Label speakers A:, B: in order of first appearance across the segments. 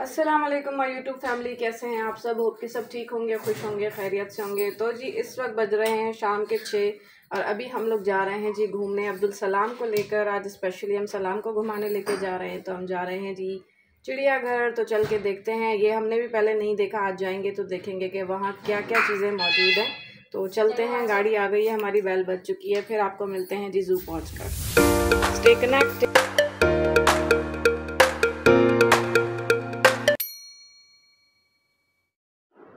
A: अस्सलाम वालेकुम my YouTube family कैसे हैं आप सब? होप कि सब ठीक होंगे, खुश होंगे, खैरियत से होंगे। तो जी, इस वक्त बज रहे हैं शाम के छः और अभी हम लोग जा रहे हैं जी घूमने अब्दुल सलाम को लेकर। आज स्पेशली हम सलाम को घुमाने लेके जा रहे हैं तो हम जा रहे हैं जी चिड़ियाघर। तो चल के देखते हैं। ये हमने भी पहले नहीं देखा, आज जाएँगे तो देखेंगे कि वहाँ क्या क्या चीज़ें मौजूद हैं। तो चलते हैं, गाड़ी आ गई है, हमारी बैल बज चुकी है। फिर आपको मिलते हैं जी जू पहुँच कर stay connect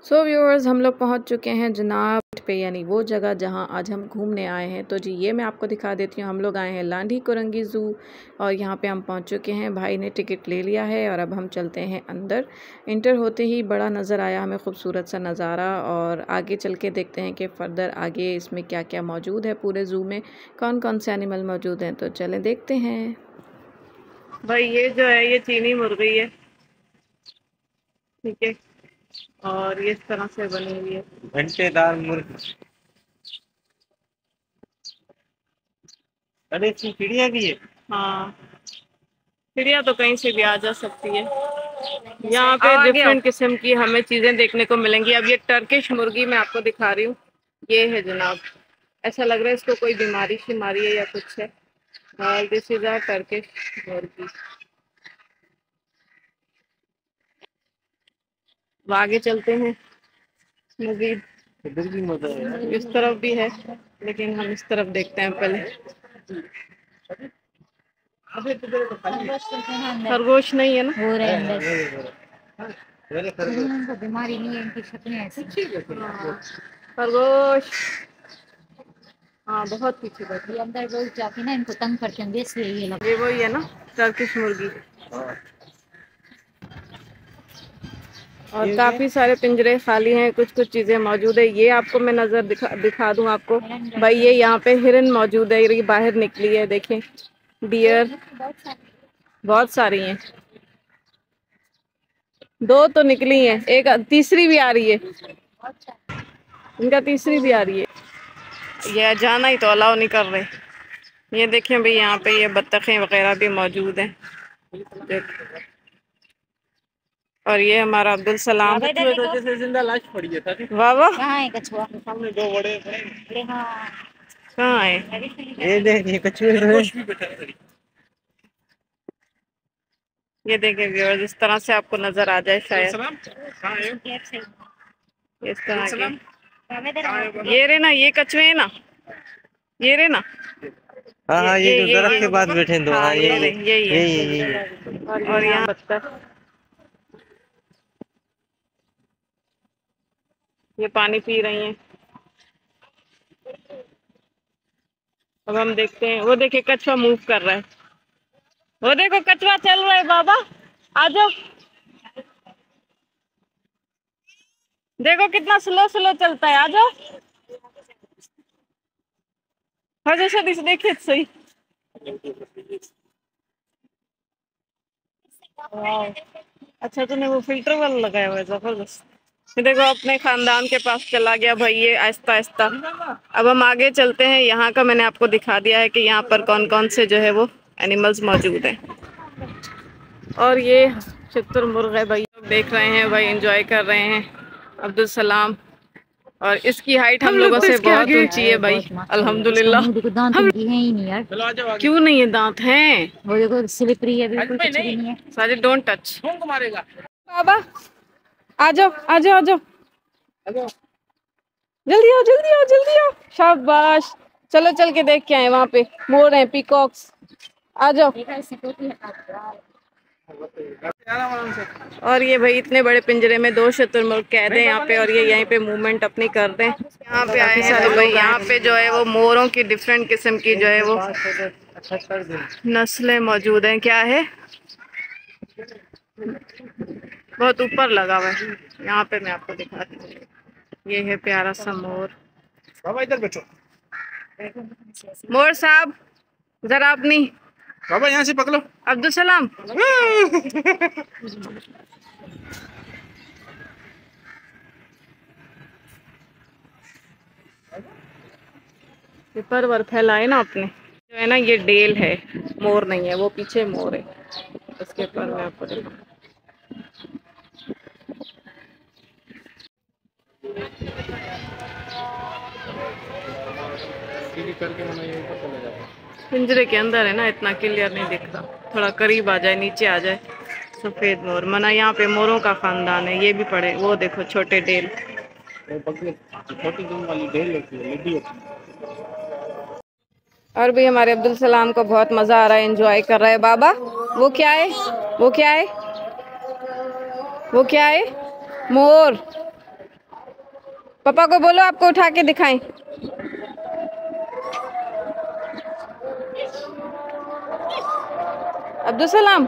A: so so, viewers हम लोग पहुँच चुके हैं जनाब पे यानी वो जगह जहाँ आज हम घूमने आए हैं। तो जी ये मैं आपको दिखा देती हूँ। हम लोग आए हैं लांडी कुरंगी ज़ू और यहाँ पे हम पहुँच चुके हैं। भाई ने टिकट ले लिया है और अब हम चलते हैं अंदर। इंटर होते ही बड़ा नज़र आया हमें खूबसूरत सा नज़ारा और आगे चल के देखते हैं कि फ़र्दर आगे इसमें क्या क्या मौजूद है पूरे ज़ू में। कौन कौन से एनिमल मौजूद हैं? तो चलें देखते हैं। भाई ये जो है ये चीनी मुर्गी है। ठीक है। और ये इस तरह से बनी हुई है।
B: घंटेदार मुर्गी। अरे इसमें चिड़िया भी है।
A: हाँ। चिड़िया तो कहीं से भी आ जा सकती है। यहाँ पे डिफरेंट किस्म की हमें चीज़ें देखने को मिलेंगी। अब ये टर्किश मुर्गी मैं आपको दिखा रही हूँ। ये है जनाब। ऐसा लग रहा है इसको कोई बीमारी शिमारी है या कुछ है। दिस इज़ अ टर्किश मुर्गी। अब आगे चलते हैं। मजीद
B: इधर भी मज़ा है
A: इस तरफ़ भी है लेकिन हम इस तरफ़ देखते हैं पहले। खरगोश नहीं है ना?
C: हो रहे हैं अंदर बीमारी नहीं है इनकी शक्लें ऐसी
A: खरगोश। हाँ बहुत पीछे बैठे।
C: अंदर लोग जाके ना इनको तंग करते हैं इसलिए ये
A: वही है ना टर्किश मुर्गी। और काफ़ी सारे पिंजरे खाली हैं कुछ कुछ चीज़ें मौजूद है। ये आपको मैं नज़र दिखा दिखा दूँ आपको। भाई ये यहाँ पे हिरन मौजूद है ये बाहर निकली है देखें डियर बहुत सारी हैं। दो तो निकली हैं एक तीसरी भी आ रही है। इनका तीसरी भी आ रही है। ये जाना ही तो अलाउ नहीं कर रहे। ये देखें भाई यहाँ पे ये बत्तखें वगैरह भी मौजूद हैं। देख। और ये हमारा अब्दुल सलाम
B: ज़िंदा लाश पड़ी है था
A: वाह वाह
C: कहाँ है कछुआ?
B: सामने दो बड़े
C: अरे हाँ।
A: कहाँ है?
B: ये देख ये कछुए
A: ये देखें व्यूअर्स इस तरह से आपको नज़र आ जाए शायद।
B: सलाम कहाँ है?
A: इस तरह के। ये रे ना ये कछुए है ना। ये रे ना।
B: हाँ हाँ ये जो दरख्त के पास बैठे हैं दो। हाँ ये
A: ये
B: ये
A: ये
B: ये ये। ये
A: और यहाँ बत्तख ये पानी पी रही हैं। अब हम देखते हैं। वो देखिए, कछुआ मूव कर रहा है। वो देखो, कछुआ चल रहा है, बाबा। आ जाओ। देखो, कितना स्लो स्लो चलता है। आ जाओ। हाँ जैसे दिस, देखिए, सही। अच्छा तूने वो फ़िल्टर वाला लगाया हुआ है, ज़बरदस्त। देखो अपने खानदान के पास चला गया भाई ये आहिस्ता आहिस्ता। अब हम आगे चलते हैं। यहाँ का मैंने आपको दिखा दिया है कि यहाँ पर कौन कौन से जो है वो एनिमल्स मौजूद हैं। और ये शुतुरमुर्ग है भाई। लोग देख रहे हैं भाई एंजॉय कर रहे हैं। अब्दुल सलाम और इसकी हाइट हम लोगों से बहुत ऊँची है भाई। अल्हम्दुलिल्लाह।
C: दांत है ही नहीं यार।
A: क्यों नहीं है दांत हैं?
C: वो देखो स्लिपरी है बिल्कुल कुछ भी नहीं। है।
A: सारे डोंट टच
B: कौन मारेगा।
A: बाबा। आ जाओ आ जाओ आ जाओ। जल्दी आओ जल्दी आओ जल्दी आओ। शाबाश। चलो चल के देख के आए वहाँ पे। मोर हैं पीकॉक्स आ जाओ।
C: दो।
A: और ये भाई इतने बड़े पिंजरे में दो शुतुरमुर्ग कैद हैं यहाँ पे और ये यहीं पे मूवमेंट अपनी कर रहे हैं यहाँ पे आए सारे भाई यहाँ पे जो है वो मोरों की डिफरेंट किस्म की जो है वो नस्लें मौजूद हैं। क्या है? बहुत ऊपर लगा हुआ है। यहाँ पे मैं आपको दिखाती हूँ। ये है प्यारा सा मोर।
B: बाबा इधर बैठो।
A: मोर साहब जरा अपनी
B: बाबा यहाँ से पकड़ो।
A: अब्दुल सलाम। ये परवर फैलाए ना आपने जो है ना ये डेल है। मोर नहीं है वो पीछे मोर है। उसके पर मैं आपको दिखाऊँ।
D: करके मैंने ये ऊपर चले जाता
A: पिंजरे के अंदर है ना इतना क्लियर नहीं दिख रहा थोड़ा करीब आ जाए नीचे आ जाए। सफ़ेद मोर मना यहाँ पे मोरों का खानदान है ये भी पड़े। वो देखो छोटे डेल।
D: छोटी दूम वाली होती है लड्डी होती है।
A: और भी हमारे अब्दुल सलाम को बहुत मज़ा आ रहा है एंजॉय कर रहा है। बाबा वो क्या है? वो क्या है? वो क्या है? मोर। पापा को बोलो आपको उठा के दिखाएँ। अब्दुल सलाम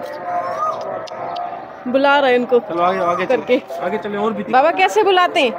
A: बुला रहे हैं इनको।
D: आगे आगे
A: करके।
D: आगे चले और भी
A: बाबा कैसे बुलाते हैं?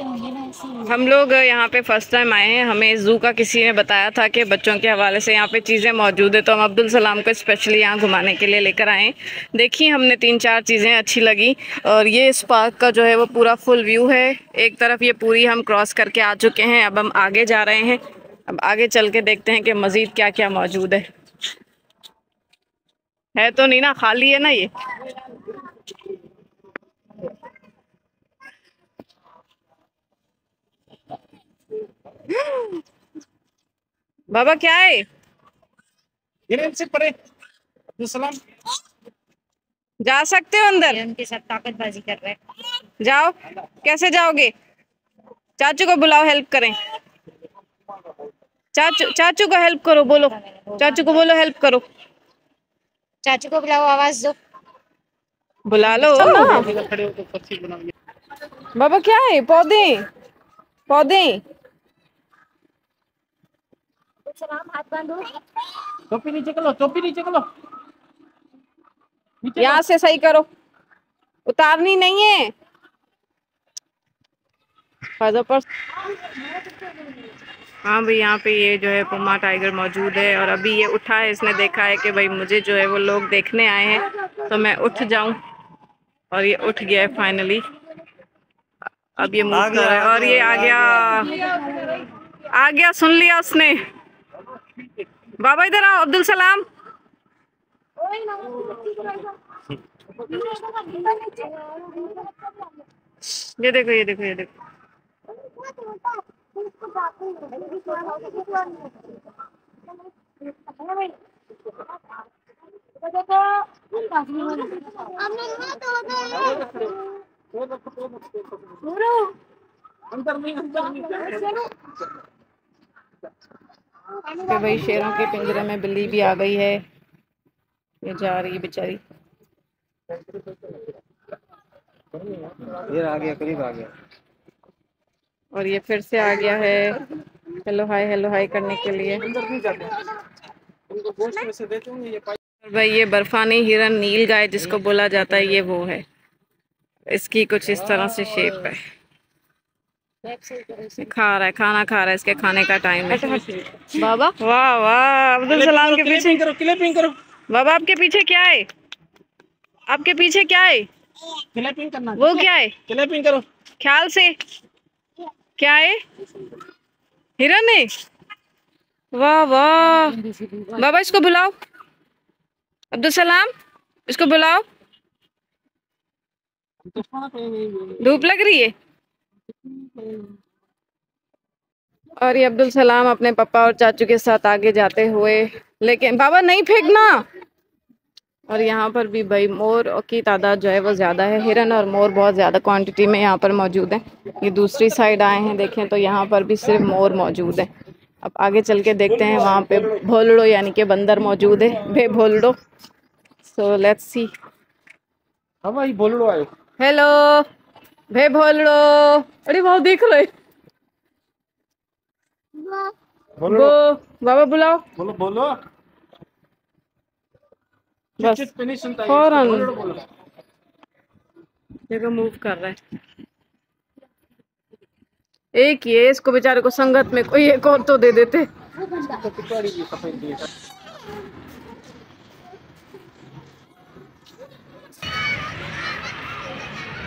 A: हम लोग यहाँ पे फ़र्स्ट टाइम आए हैं। हमें जू का किसी ने बताया था कि बच्चों के हवाले से यहाँ पे चीज़ें मौजूद है। तो हम अब्दुल सलाम को स्पेशली यहाँ घुमाने के लिए लेकर आए देखी हमने तीन चार चीज़ें अच्छी लगी। और ये इस पार्क का जो है, वो पूरा फुल व्यू है। एक तरफ़ ये पूरी हम क्रॉस करके आ चुके हैं। अब हम आगे जा रहे हैं। अब आगे चल के देखते हैं कि मज़ीद क्या क्या मौजूद है। है तो नहीं ना खाली है ना ये? बाबा क्या है?
D: ये परे सलाम।
A: जा सकते हो अंदर?
C: उनके साथ ताकतबाजी कर रहे हैं।
A: जाओ। कैसे जाओगे? चाचू को बुलाओ हेल्प करें। चाचू चाचू को हेल्प करो बोलो। चाचू को बोलो हेल्प करो।
C: चाचू को बुलाओ आवाज़ दो।
A: बुला लो। बाबा क्या है? पौधे? पौधे?
C: हाथ बांधो।
D: टोपी नीचे करो टोपी नीचे करो नीचे
A: यहाँ से सही करो। उतारनी नहीं है। पर हाँ भाई यहाँ पे ये जो है पुमा टाइगर मौजूद है और अभी ये उठा है इसने देखा है कि भाई मुझे जो है वो लोग देखने आए हैं तो मैं उठ जाऊँ। और ये उठ गया है फाइनली अब ये मूव कर रहा है। और ये आ गया। आ गया सुन लिया उसने। बाबा इधर आओ, अब्दुल सलाम। ये देखो ये देखो ये देखो।
D: अंदर नहीं अंदर नहीं
A: कि भाई शेरों के पिंजरे में बिल्ली भी आ गई है। ये जा रही है बेचारी।
B: ये आ गया करीब आ गया।
A: और ये फिर से आ गया है। हेलो हाय हेलो हाय करने के लिए। भाई ये बर्फानी हिरन नील गाय जिसको बोला जाता है ये वो है। इसकी कुछ इस तरह से शेप है। खा रहा है खाना खा रहा है इसके खाने का टाइम है। बाबा? वाह वाह अब्दुल सलाम के पीछे।
D: करो क्लिपिंग करो।
A: बाबा आपके पीछे क्या है? आपके पीछे क्या है?
D: क्लिपिंग करना।
A: वो क्या है?
D: क्लिपिंग करो।
A: ख्याल से। क्या है? हिरन है? वाह वाह। बाबा इसको बुलाओ। अब्दुल सलाम इसको बुलाओ। धूप लग रही है? और ये अब्दुल सलाम अपने पापा और चाचू के साथ आगे जाते हुए लेकिन बाबा नहीं फेंकना। और यहाँ पर भी भाई मोर की तादाद जो है वो ज़्यादा है। हिरन और मोर बहुत ज़्यादा क्वांटिटी में यहाँ पर मौजूद है। ये दूसरी साइड आए हैं देखें तो यहाँ पर भी सिर्फ़ मोर मौजूद है। अब आगे चल के देखते हैं वहाँ पे भोलड़ो यानी कि बंदर मौजूद है। भे भोलड़ो। सो लेट्स सी
D: हाँ भाई लो आयो
A: हेलो भे भोलड़ो। अरे वाह देख लो।
D: बोलो।
A: बाबा बुलाओ।
D: बोलो बोलो।
A: बस।
D: ये।
A: फ़ौरन। देखो मूव कर रहा है। एक ही है इसको बेचारे को संगत में कोई एक और तो दे देते।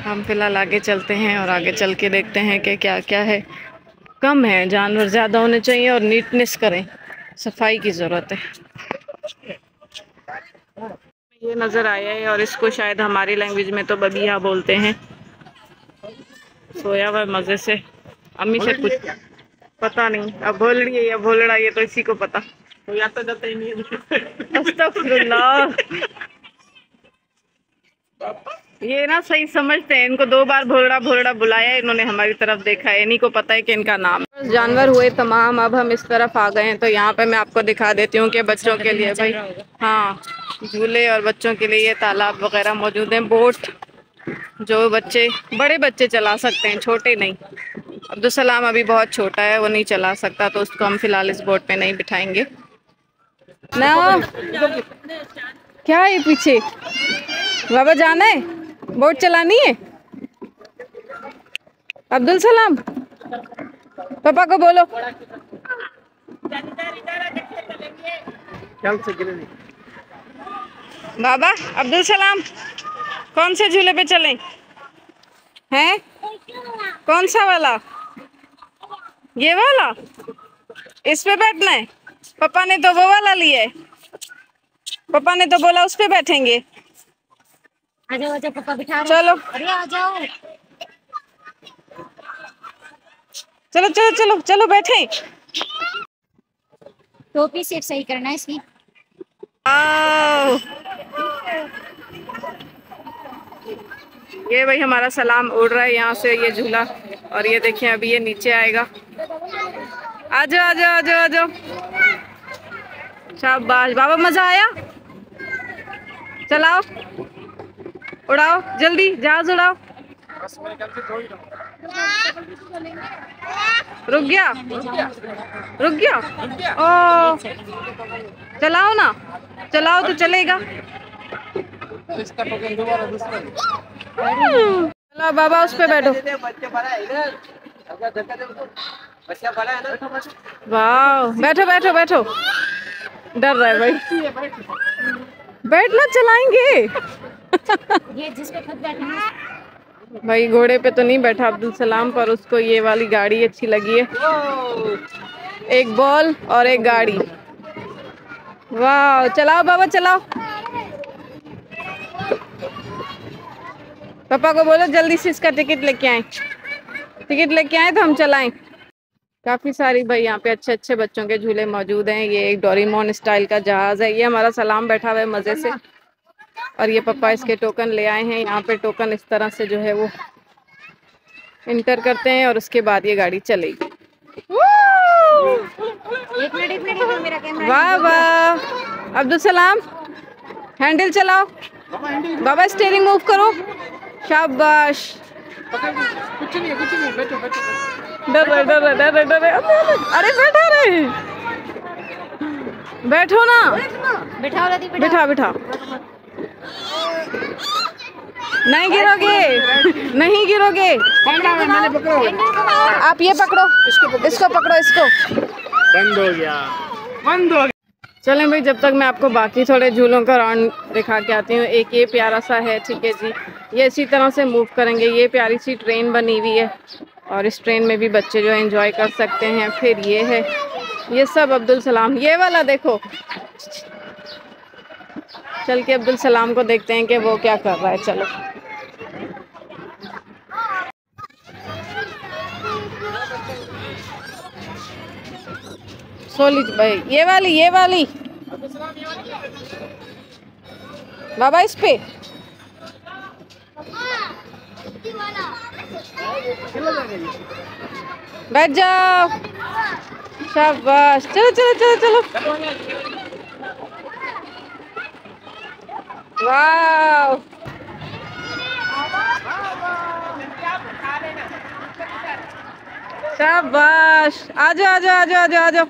A: हम फ़िलहाल आगे चलते हैं और आगे चल के देखते हैं कि क्या क्या है। कम है जानवर ज़्यादा होने चाहिए और नीटनेस करें। सफ़ाई की ज़रूरत है। ये नज़र आया है और इसको शायद हमारी लैंग्वेज में तो बबिया बोलते हैं। सोया हुआ मज़े से। अम्मी से कुछ पता नहीं अब भोलड़ी है या भोलड़ा ये तो इसी को पता।
D: तो आता जाता ही नहीं है।
A: ये ना सही समझते हैं। इनको दो बार भोलड़ा भोलड़ा बुलाया, इन्होंने हमारी तरफ़ देखा है। इन्हीं को पता है कि इनका नाम जानवर हुए तमाम, अब हम इस तरफ़ आ गए हैं। तो यहाँ पे मैं आपको दिखा देती हूँ कि बच्चों के लिए भाई हाँ झूले और बच्चों के लिए ये तालाब वगैरह मौजूद हैं। बोट जो बच्चे, बड़े बच्चे चला सकते हैं, छोटे नहीं। अब्दुल सलाम अभी बहुत छोटा है, वो नहीं चला सकता तो उसको हम फ़िलहाल इस बोट पे नहीं बिठाएँगे। ना, क्या है पीछे? बाबा जाना? है बोट चलानी है? अब्दुल सलाम। पापा को बोलो। बाबा, अब्दुल सलाम, कौन से झूले पे चलें? हैं? कौन सा वाला? ये वाला? इस पे बैठना है। पापा ने तो वो वाला लिया है। पापा ने तो बोला उस पे बैठेंगे।
C: पापा बिठा
A: चलो।
C: अरे आ जाओ।
A: चलो चलो चलो चलो बैठे।
C: टोपी सिर्फ़ सही करना है इसकी
A: ये भाई हमारा सलाम उड़ रहा है यहाँ से ये झूला। और ये देखिए अभी ये नीचे आएगा। आ जाओ आ जाओ आ जाओ आ जाओ। शाबाश। बाबा मज़ा आया? चलाओ। उड़ाओ, जल्दी, जहाज़ उड़ाओ। रुक गया रुक गया। ओ, चलाओ ना, चलाओ तो चलेगा। चलो बाबा, उस पे बैठो। वाह बैठो बैठो बैठो। डर रहा है भाई। बैठना चलाएँगे।
C: ये जिस पे खुद बैठे
A: भाई घोड़े पे तो नहीं बैठा अब्दुल सलाम पर उसको ये वाली गाड़ी अच्छी लगी है। एक बॉल और एक गाड़ी। वाह, चलाओ बाबा, चलाओ। पापा को बोलो जल्दी से इसका टिकट लेके आए। टिकट लेके आए तो हम चलाएँ। काफ़ी सारी भाई यहाँ पे अच्छे अच्छे बच्चों के झूले मौजूद हैं। ये एक डोरीमोन स्टाइल का जहाज़ है। ये हमारा सलाम बैठा हुआ है मज़े से। और ये पापा इसके टोकन ले आए हैं। यहाँ पे टोकन इस तरह से जो है वो इंटर करते हैं और उसके बाद ये गाड़ी चलेगी। वाह वाह। अब्दुल सलाम हैंडल चलाओ। बाबा स्टेयरिंग मूव करो। शाबाश।
D: कुछ नहीं कुछ नहीं बैठो बैठो
A: डर रहे डर। रहे डर रहे डर रहे अरे। बैठा रहे बैठो। ना
C: बिठाओ
A: बिठा बिठा। नहीं गिरोगे। नहीं गिरोगे।
D: मैंने पकड़ो
A: आप ये पकड़ो। इसको पकड़ो इसको।
D: बंद हो गया। बंद हो गया।
A: चलें भाई जब तक मैं आपको बाकी थोड़े झूलों का राउंड दिखा के आती हूँ एक ये प्यारा सा है ठीक है जी। ये इसी तरह से मूव करेंगे। ये प्यारी सी ट्रेन बनी हुई है और इस ट्रेन में भी बच्चे जो एंजॉय कर सकते हैं। फिर ये है ये सब अब्दुल सलाम। ये वाला देखो। चल के अब्दुल सलाम को देखते हैं कि वो क्या कर रहा है, चलो। सोली भाई, ये वाली ये वाली। बाबा इस पे। बैठ जाओ। शाबाश। चलो चलो चलो चलो। शाबाश। आ जाओ आ जाओ आ जाओ आ जाओ आ जाओ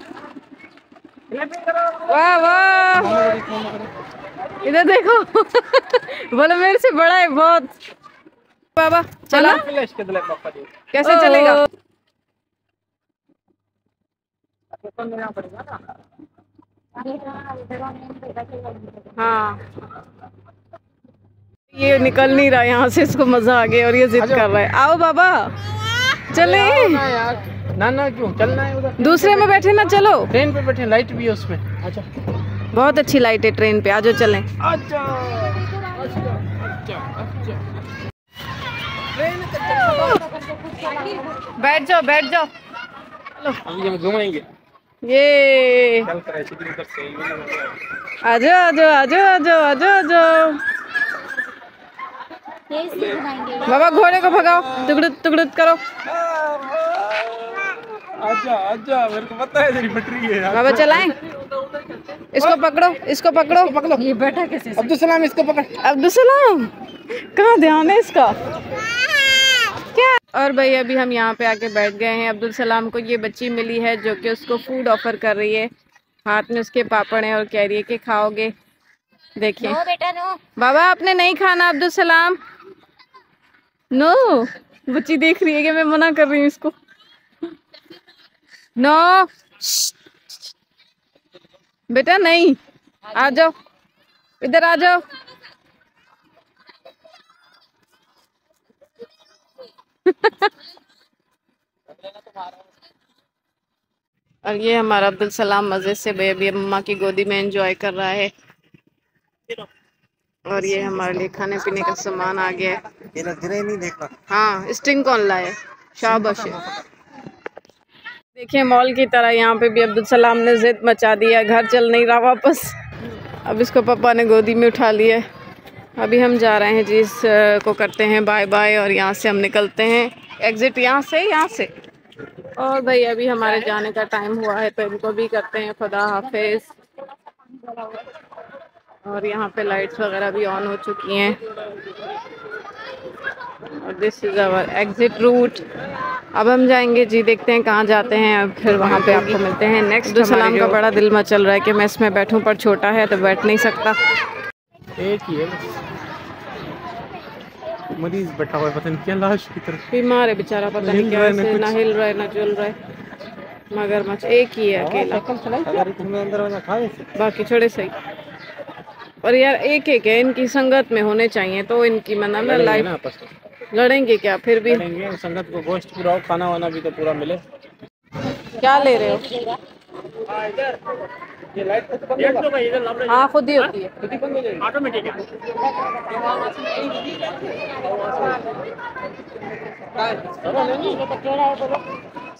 A: वाह वाह। इधर देखो। बोलो मेरे से बड़ा है बहुत। बाबा चला। कैसे चलेगा
D: टोकन लेना पड़ेगा ना
A: हाँ। ये निकल नहीं रहा यहाँ से इसको मज़ा आ गया और ये जिद कर रहा है। आओ बाबा चले।
D: ना ना क्यों? चलना है उधर।
A: दूसरे में बैठे ना चलो।
D: ट्रेन पे बैठे लाइट भी है उसमें। अच्छा।
A: बहुत अच्छी लाइट है ट्रेन पे आज चलें।
D: अच्छा। अच्छा अच्छा अच्छा
A: बैठ जाओ बैठ जाओ।
D: अभी हम घूमेंगे।
A: ये।
D: चल कर ऐसे उधर से
A: आ जाओ आ जाओ आ जाओ आ जाओ आ जाओ आ जाओ
C: ये इसलिए घुमाएँगे
A: बाबा घोड़े को भगाओ। टुकड़ तुगड़ुत करो।
D: आजा आजा मेरे को पता है तेरी फटरी है।
A: बाबा चलाएँ। इसको पकड़ो इसको पकड़ो।
D: पकड़ो।
C: ये बैठा कैसे?
D: अब्दुल सलाम इसको पकड़।
A: अब्दुल सलाम कहाँ ध्यान है इसका? और भाई अभी हम यहाँ पे आके बैठ गए हैं। अब्दुल सलाम को ये बच्ची मिली है जो कि उसको फ़ूड ऑफ़र कर रही है। हाथ में उसके पापड़ हैं और कह रही है कि खाओगे। देखिए।
C: नो बेटा नो।
A: बाबा आपने नहीं खाना अब्दुल सलाम? नो। बच्ची देख रही है कि मैं मना कर रही हूँ इसको। नो। बेटा नहीं। आ जाओ। इधर आ जाओ। और ये हमारा अब्दुल सलाम मज़े से बेबी अम्मा की गोदी में एंजॉय कर रहा है। और ये हमारे लिए खाने पीने का सामान आ गया है। हाँ स्टिंग कौन लाए शाबाश। देखिए मॉल की तरह यहाँ पे भी अब्दुल सलाम ने जिद मचा दिया घर चल नहीं रहा वापस। अब इसको पापा ने गोदी में उठा लिया अभी हम जा रहे हैं जी इस को करते हैं बाय बाय और यहाँ से हम निकलते हैं। एग्ज़िट यहाँ से यहाँ से। और भाई अभी हमारे जाने का टाइम हुआ है तो इनको भी करते हैं खुदा हाफिज। और यहाँ पे लाइट्स वगैरह भी ऑन हो चुकी हैं। और this is our exit route अब हम जाएँगे जी देखते हैं कहाँ जाते हैं अब फिर वहाँ पे आपको मिलते हैं। नेक्स्ट सलाम का बड़ा दिल मचल रहा है कि मैं इसमें बैठूं पर छोटा है तो बैठ नहीं सकता।
D: एक ही है मरीज़ बैठा हुआ है पता नहीं क्या लाश की तरफ़
A: बीमार है बेचारा पता नहीं क्या
D: है ना।
A: हिल रहा है ना चल रहा है। मगरमच्छ एक ही है अकेला।
D: अगर तुम्हें अंदर वाला खाए
A: बाकी छोड़े सही। और यार एक एक है इनकी संगत में होने चाहिए तो इनकी मतलब ना लाइफ लड़ेंगे क्या? फिर भी
D: करेंगे संगत को गोश्त पूरा हो खाना वाना भी तो पूरा मिले।
A: क्या ले रहे हो?
D: ये लाइट तो बंद होगा इधर
A: हाँ खुद ही होती है।
D: खुद ही। बंद हो जाएगी ऑटोमेटिक है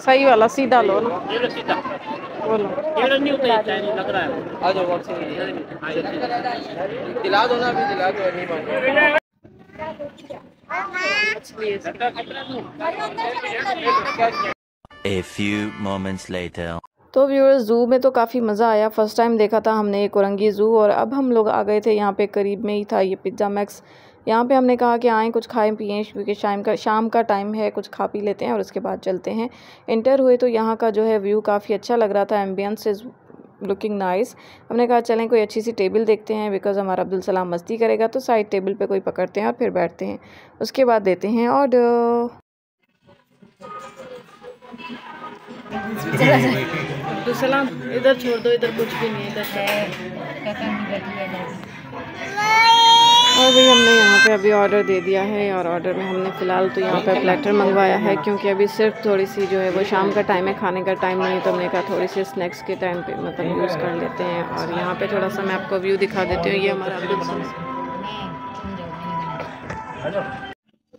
A: सही वाला सीधा लो ना।
D: ये लो सीधा
A: बोलो।
D: ये नहीं होता है चाइनीज़ लग रहा है। आ जाओ वापस दिला दो ना अभी दिला दो नहीं मांगो।
E: A few moments later.
A: तो व्यूअर्स ज़ू में तो काफ़ी मज़ा आया। फ़र्स्ट टाइम देखा था हमने एक औरंगी ज़ू और अब हम लोग आ गए थे यहाँ पे करीब में ही था ये पिज़्ज़ा मैक्स यहाँ पे हमने कहा कि आएँ, कुछ खाएँ, पिएँ, क्योंकि शाम का शाम का टाइम है, कुछ खा पी लेते हैं और उसके बाद चलते हैं। इंटर हुए तो यहाँ का जो है व्यू काफ़ी अच्छा लग रहा था। एम्बियंस इज़ लुकिंग नाइस हमने कहा, चलें, कोई अच्छी सी टेबल देखते हैं बिकॉज़ हमारा अब्दुल सलाम मस्ती करेगा। तो साइड टेबल पे कोई पकड़ते हैं और फिर बैठते हैं। उसके बाद देते हैं ऑर्डर अब्दुल सलाम, इधर छोड़ दो, इधर कुछ भी नहीं, इधर और भी हमने यहाँ पे अभी ऑर्डर दे दिया है और ऑर्डर में हमने फ़िलहाल तो यहाँ पे प्लेटर मंगवाया है, क्योंकि अभी सिर्फ़ थोड़ी सी जो है वो शाम का टाइम है, खाने का टाइम नहीं तो हमने कहा थोड़ी सी स्नैक्स के टाइम पे मतलब यूज़ कर लेते हैं। और यहाँ पे थोड़ा सा मैं आपको व्यू दिखा देती हूँ, ये हमारा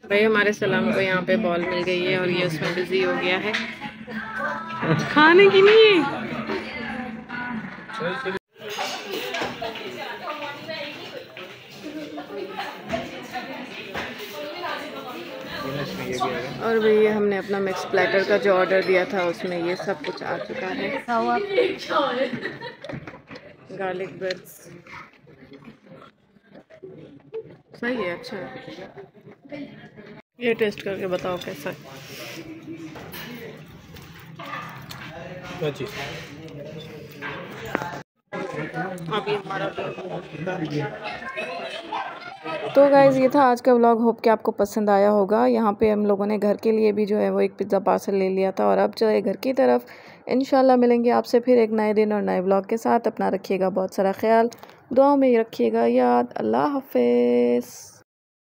A: भाई, हमारे सलाम को यहाँ पे बॉल मिल गई है और ये उसमें बिज़ी हो गया है। खाने की नहीं। और भैया हमने अपना मिक्स प्लेटर का जो ऑर्डर दिया था, उसमें ये सब कुछ आ चुका है। गार्लिक ब्रेड्स सही है अच्छा है। ये टेस्ट करके बताओ कैसा है। हमारा तो गाइज़ ये था आज का व्लॉग होप कि आपको पसंद आया होगा. यहाँ पे हम लोगों ने घर के लिए भी जो है वो एक पिज़्ज़ा पार्सल ले लिया था और अब चले घर की तरफ़ इन मिलेंगे आपसे फिर एक नए दिन और नए व्लॉग के साथ. अपना रखिएगा बहुत सारा ख्याल. दुआ में रखिएगा याद. अल्लाह हाफिज़.